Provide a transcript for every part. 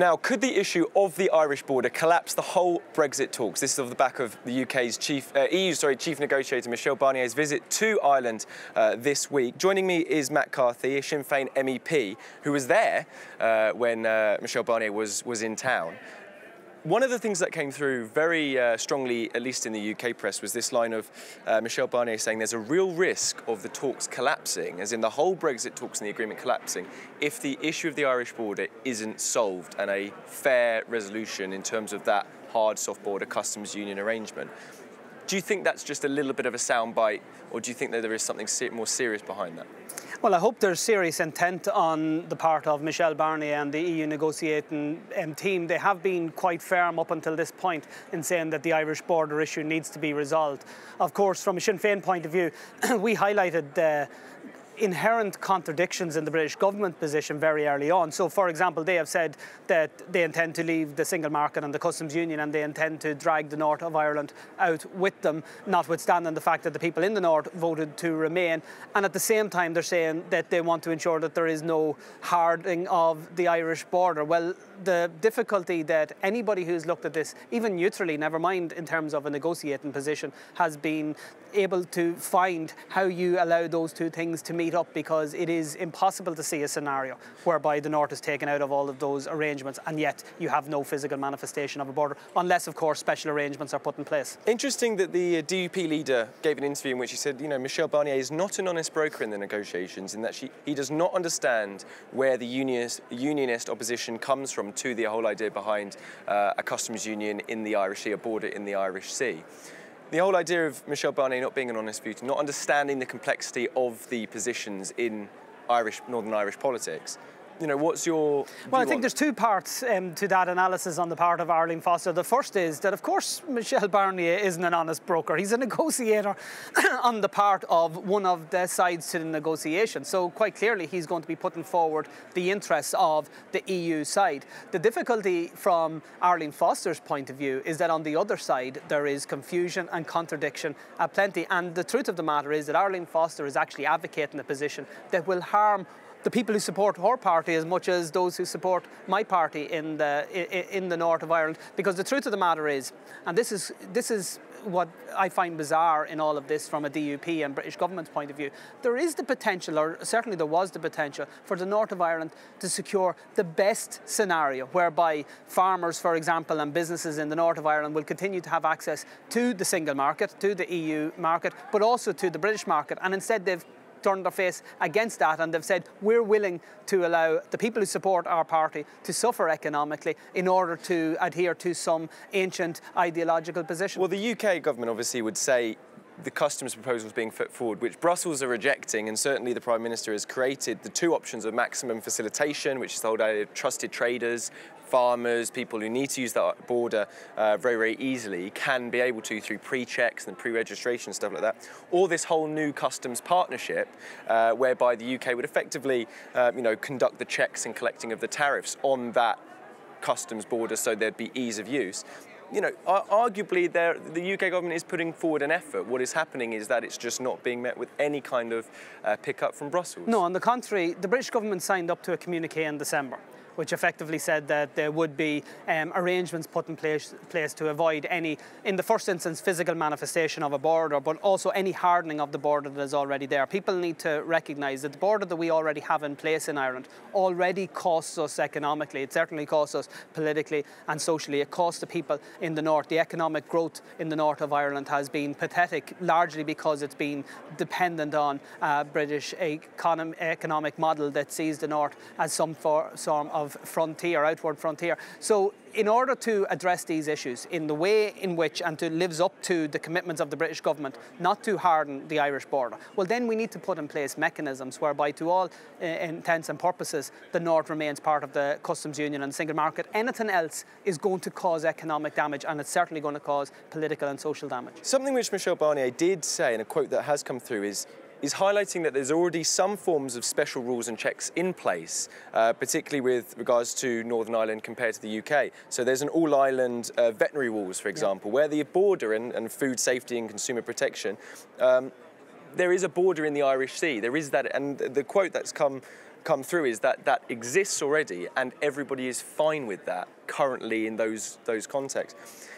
Now, could the issue of the Irish border collapse the whole Brexit talks? This is off the back of the UK's chief, uh, EU, sorry, chief negotiator Michel Barnier's visit to Ireland uh, this week. Joining me is Matt Carthy, a Sinn Féin MEP, who was there uh, when uh, Michel Barnier was was in town. One of the things that came through very uh, strongly, at least in the UK press, was this line of uh, Barnier saying there's a real risk of the talks collapsing, as in the whole Brexit talks and the agreement collapsing, if the issue of the Irish border isn't solved and a fair resolution in terms of that hard soft border customs union arrangement. Do you think that's just a little bit of a soundbite, or do you think that there is something more serious behind that? Well, I hope there's serious intent on the part of Michel Barnier and the EU negotiating um, team. They have been quite firm up until this point in saying that the Irish border issue needs to be resolved. Of course, from a Sinn Féin point of view, we highlighted uh, inherent contradictions in the British government position very early on. So, for example, they have said that they intend to leave the single market and the customs union and they intend to drag the north of Ireland out with them, notwithstanding the fact that the people in the north voted to remain. And at the same time, they're saying that they want to ensure that there is no hardening of the Irish border. Well, the difficulty that anybody who's looked at this, even neutrally, never mind in terms of a negotiating position, has been able to find how you allow those two things to meet up because it is impossible to see a scenario whereby the North is taken out of all of those arrangements and yet you have no physical manifestation of a border, unless, of course, special arrangements are put in place. Interesting that the uh, DUP leader gave an interview in which he said, you know, Michel Barnier is not an honest broker in the negotiations, in that she, he does not understand where the unionist, unionist opposition comes from to the whole idea behind uh, a customs union in the Irish Sea, a border in the Irish Sea the whole idea of Michel Barnier not being an honest beauty, not understanding the complexity of the positions in Irish, Northern Irish politics, you know, what's your Well, I think there's two parts um, to that analysis on the part of Arlene Foster. The first is that, of course, Michel Barnier isn't an honest broker. He's a negotiator on the part of one of the sides to the negotiation. So quite clearly, he's going to be putting forward the interests of the EU side. The difficulty from Arlene Foster's point of view is that on the other side, there is confusion and contradiction at plenty. And the truth of the matter is that Arlene Foster is actually advocating a position that will harm the people who support her party as much as those who support my party in the in the north of Ireland. Because the truth of the matter is, and this is this is what I find bizarre in all of this from a DUP and British government's point of view, there is the potential, or certainly there was the potential, for the north of Ireland to secure the best scenario, whereby farmers, for example, and businesses in the north of Ireland will continue to have access to the single market, to the EU market, but also to the British market. And instead, they've turned their face against that and they've said we're willing to allow the people who support our party to suffer economically in order to adhere to some ancient ideological position. Well, the UK government obviously would say the customs proposals being put forward, which Brussels are rejecting, and certainly the Prime Minister has created the two options of maximum facilitation, which is the whole idea of trusted traders, farmers, people who need to use that border uh, very, very easily can be able to through pre-checks and pre-registration and stuff like that, or this whole new customs partnership uh, whereby the UK would effectively, uh, you know, conduct the checks and collecting of the tariffs on that customs border so there'd be ease of use you know, arguably the UK government is putting forward an effort. What is happening is that it's just not being met with any kind of uh, pickup from Brussels. No, on the contrary, the British government signed up to a communique in December which effectively said that there would be um, arrangements put in place, place to avoid any, in the first instance, physical manifestation of a border, but also any hardening of the border that is already there. People need to recognise that the border that we already have in place in Ireland already costs us economically. It certainly costs us politically and socially. It costs the people in the north. The economic growth in the north of Ireland has been pathetic, largely because it's been dependent on a British economic model that sees the north as some form of frontier, outward frontier. So in order to address these issues in the way in which and to lives up to the commitments of the British government not to harden the Irish border, well then we need to put in place mechanisms whereby to all uh, intents and purposes the North remains part of the customs union and single market. Anything else is going to cause economic damage and it's certainly going to cause political and social damage. Something which Michel Barnier did say in a quote that has come through is is highlighting that there's already some forms of special rules and checks in place, uh, particularly with regards to Northern Ireland compared to the UK. So there's an all-island uh, veterinary rules, for example, yeah. where the border and, and, food safety and consumer protection, um, there is a border in the Irish Sea. There is that, and the quote that's come come through is that that exists already and everybody is fine with that currently in those those contexts.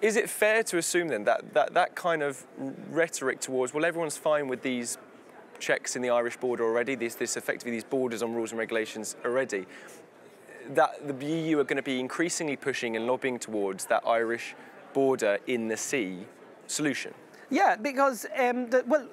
Is it fair to assume then that that, that kind of rhetoric towards well everyone's fine with these checks in the Irish border already, this this effectively these borders on rules and regulations already, that the EU are going to be increasingly pushing and lobbying towards that Irish border in the sea solution? Yeah, because um, the, well,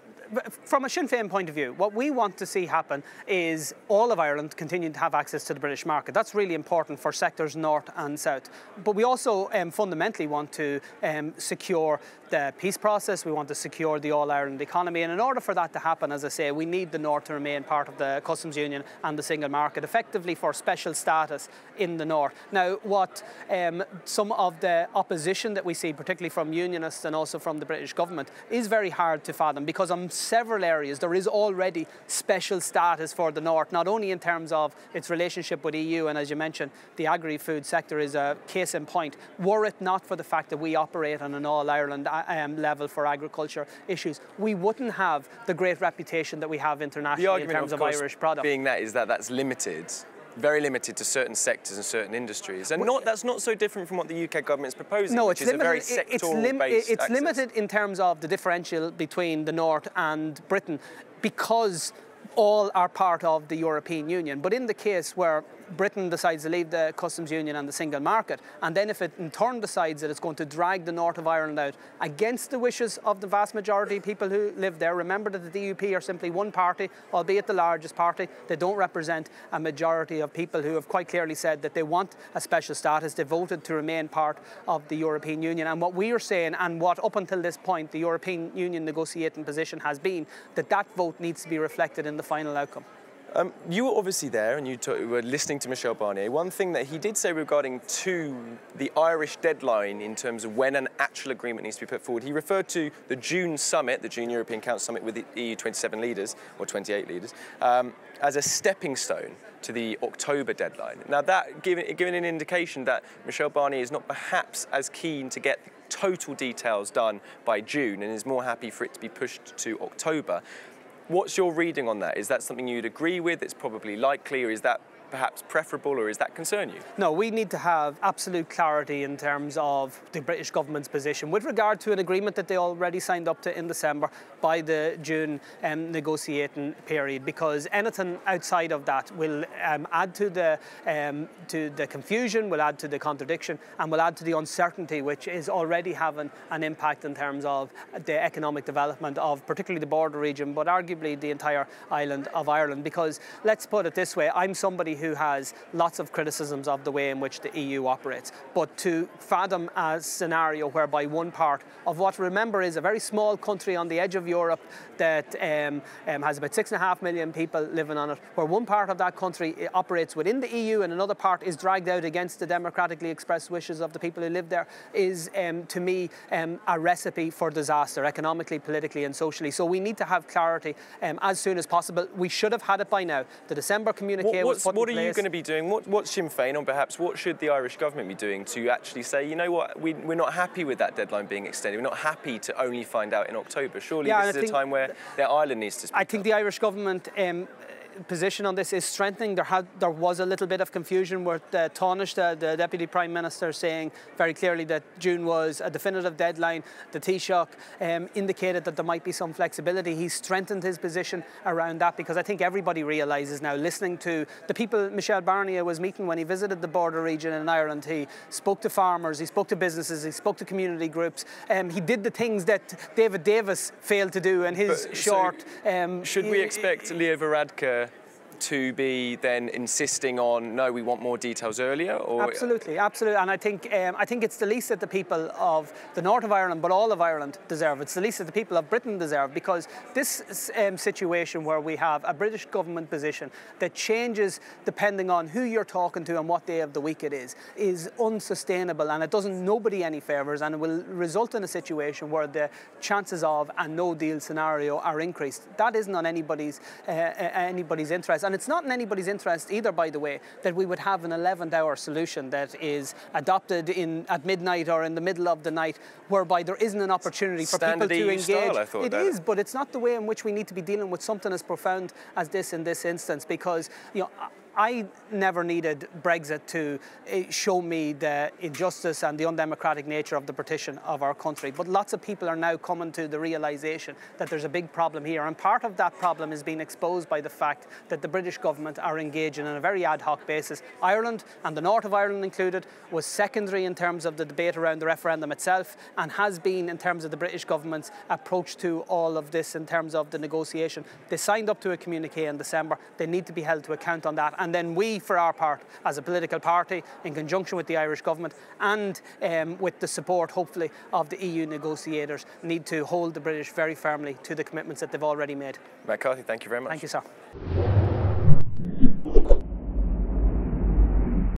from a Sinn Féin point of view, what we want to see happen is all of Ireland continuing to have access to the British market. That's really important for sectors north and south. But we also um, fundamentally want to um, secure the peace process, we want to secure the All Ireland economy. And in order for that to happen, as I say, we need the North to remain part of the customs union and the single market, effectively for special status in the North. Now, what um, some of the opposition that we see, particularly from unionists and also from the British government, is very hard to fathom because on several areas there is already special status for the North, not only in terms of its relationship with EU, and as you mentioned, the agri-food sector is a case in point. Were it not for the fact that we operate on an all-Ireland um, level for agriculture issues, we wouldn't have the great reputation that we have internationally in terms of, of Irish products. Being that is that that's limited very limited to certain sectors and certain industries. And not, that's not so different from what the UK government is proposing, no, which it's is limited, a very sectoral-based It's, it's limited in terms of the differential between the North and Britain because all are part of the European Union. But in the case where Britain decides to leave the customs union and the single market, and then if it in turn decides that it's going to drag the north of Ireland out against the wishes of the vast majority of people who live there, remember that the DUP are simply one party, albeit the largest party. They don't represent a majority of people who have quite clearly said that they want a special status. They voted to remain part of the European Union. And what we are saying, and what up until this point the European Union negotiating position has been, that that vote needs to be reflected in the final outcome. Um, you were obviously there and you were listening to Michel Barnier. One thing that he did say regarding to the Irish deadline in terms of when an actual agreement needs to be put forward, he referred to the June summit, the June European Council summit with the EU 27 leaders, or 28 leaders, um, as a stepping stone to the October deadline. Now that giving an indication that Michel Barnier is not perhaps as keen to get total details done by June and is more happy for it to be pushed to October. What's your reading on that? Is that something you'd agree with? It's probably likely, or is that perhaps preferable, or is that concern you? No, we need to have absolute clarity in terms of the British government's position with regard to an agreement that they already signed up to in December by the June um, negotiating period, because anything outside of that will um, add to the um, to the confusion, will add to the contradiction, and will add to the uncertainty, which is already having an impact in terms of the economic development of particularly the border region, but arguably the entire island of Ireland. Because let's put it this way: I'm somebody who has lots of criticisms of the way in which the EU operates. But to fathom a scenario whereby one part of what, remember, is a very small country on the edge of Europe that um, um, has about six and a half million people living on it, where one part of that country operates within the EU and another part is dragged out against the democratically expressed wishes of the people who live there, is um, to me um, a recipe for disaster, economically, politically, and socially. So we need to have clarity um, as soon as possible. We should have had it by now. The December communique what, was put What are you going to be doing? What, what's Sinn Féin, or perhaps what should the Irish government be doing to actually say, you know what, we, we're not happy with that deadline being extended. We're not happy to only find out in October. Surely yeah, this is a time where their island needs to speak I think up. the Irish government um, position on this is strengthening. There, had, there was a little bit of confusion with uh, Tánaiste, the, the, Deputy Prime Minister, saying very clearly that June was a definitive deadline. The Taoiseach um, indicated that there might be some flexibility. He strengthened his position around that because I think everybody realises now, listening to the people Michel Barnier was meeting when he visited the border region in Ireland, he spoke to farmers, he spoke to businesses, he spoke to community groups. Um, he did the things that David Davis failed to do in his but, short. So um, should we expect Leo Varadkar to be then insisting on no, we want more details earlier? Or absolutely, absolutely, and I think um, I think it's the least that the people of the north of Ireland, but all of Ireland deserve. It's the least that the people of Britain deserve because this um, situation where we have a British government position that changes depending on who you're talking to and what day of the week it is is unsustainable, and it doesn't nobody any favours, and it will result in a situation where the chances of a no deal scenario are increased. That isn't on anybody's uh, anybody's interest. And And it's not in anybody's interest either, by the way, that we would have an 11th hour solution that is adopted in at midnight or in the middle of the night, whereby there isn't an opportunity for Standard people to EU engage. style, it is, but it's not the way in which we need to be dealing with something as profound as this in this instance, because you know. I never needed Brexit to eh, show me the injustice and the undemocratic nature of the partition of our country. But lots of people are now coming to the realisation that there's a big problem here. And part of that problem is being exposed by the fact that the British government are engaging on a very ad hoc basis. Ireland, and the north of Ireland included, was secondary in terms of the debate around the referendum itself and has been in terms of the British government's approach to all of this in terms of the negotiation. They signed up to a communique in December. They need to be held to account on that and then we, for our part, as a political party, in conjunction with the Irish government and um, with the support, hopefully, of the EU negotiators, need to hold the British very firmly to the commitments that they've already made. Matt Carthy, thank you very much. Thank you, sir.